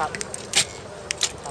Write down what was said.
插插